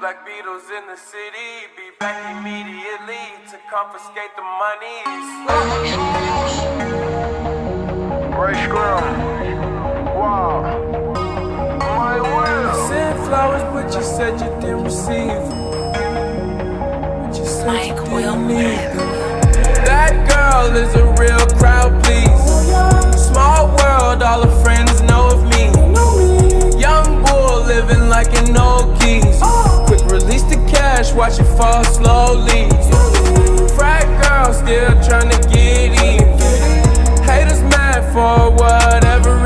Black Beatles in the city, be back immediately to confiscate the monies. Rae Sremmurd. Wow. My will. Sent flowers, but you said you didn't receive. But you said Mike you will didn't need them. That girl is a real crowd, please. Small world, all her friends know of me. Young bull living like an old keys. Slowly. Frat girl still trying to get in. Haters mad for whatever